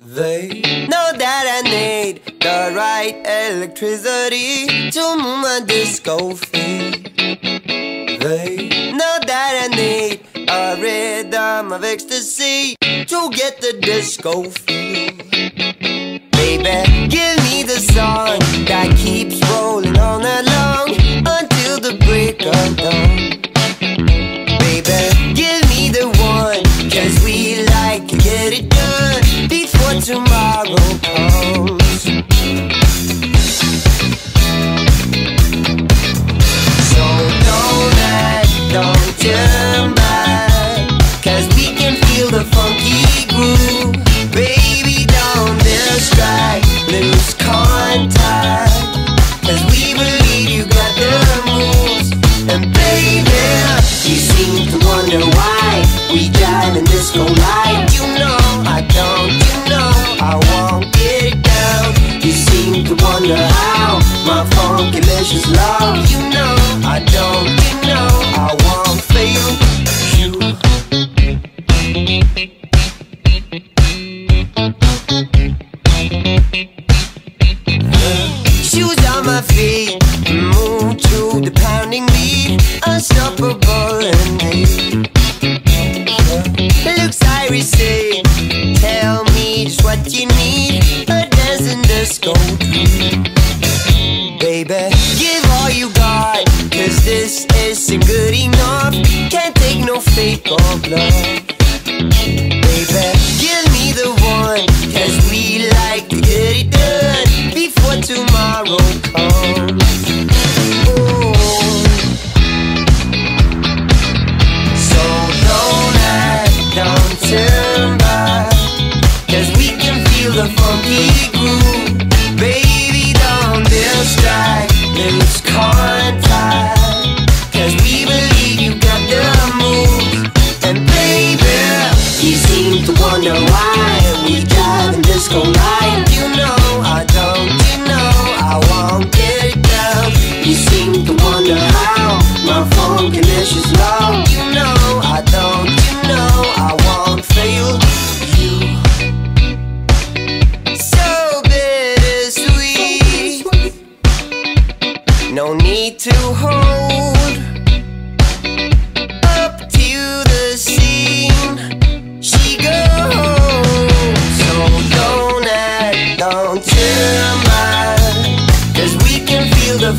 They know that I need the right electricity to move my disco feet. They know that I need a rhythm of ecstasy to get the disco feel. Baby, give me the song that keeps tomorrow comes. So don't act, don't turn back, cause we can feel the funky groove. Baby, don't distract, lose contact, cause we believe you got the moves. And baby, you seem to wonder why we drive in disco light. Licious love. You know I don't, you know I won't fail you. Shoes on my feet, move to the pounding beat, unstoppable and indeed. Looks irisy, tell me just what you need, a dancing disco dream. Good enough, can't take no fake or bluff.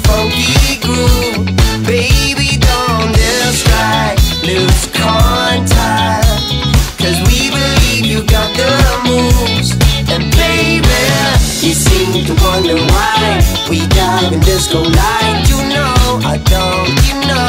funky groove. Baby, don't Lose we believe you got the moves. And baby, you seem to wonder why We dive in disco light You know, I don't, you know.